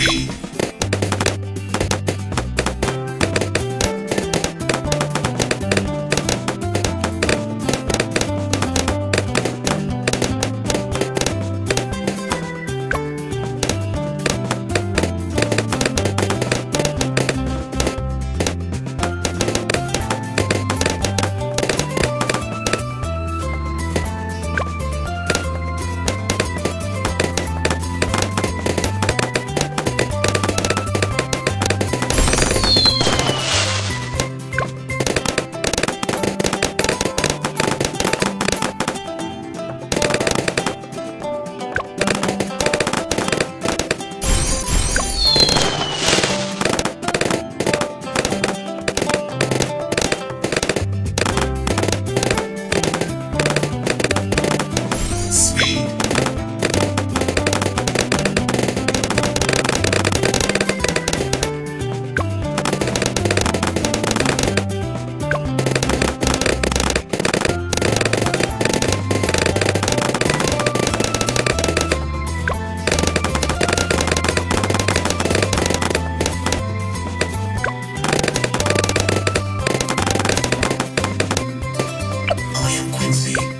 Música William Quincy.